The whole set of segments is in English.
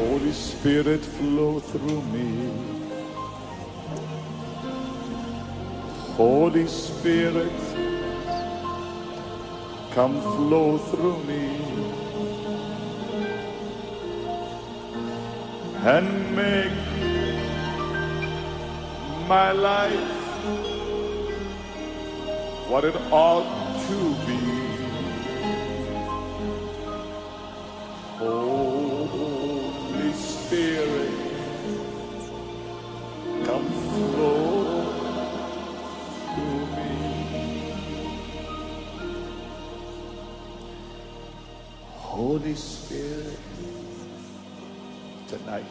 Holy Spirit, flow through me. Holy Spirit, come flow through me and make my life what it ought to be. Holy Spirit, tonight,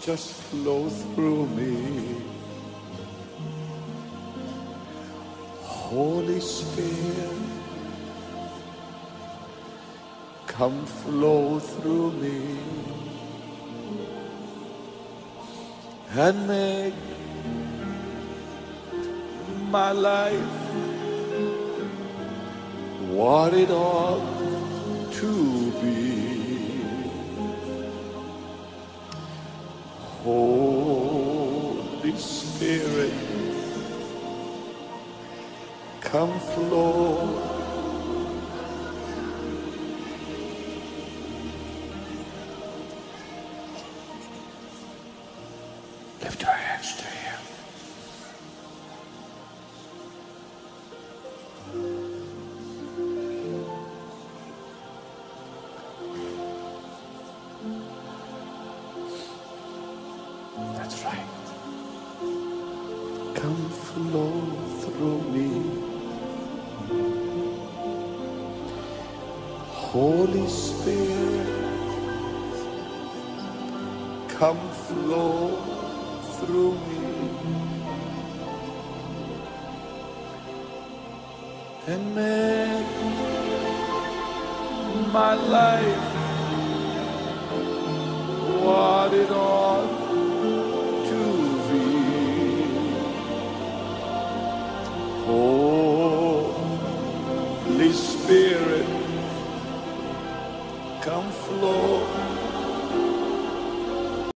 just flow through me. Holy Spirit, come flow through me and make my life what it ought to be. Holy Spirit, come flow. Lift your hands to Him. Right. Come flow through me. Holy Spirit, come flow through me. And make my life Spirit, come flow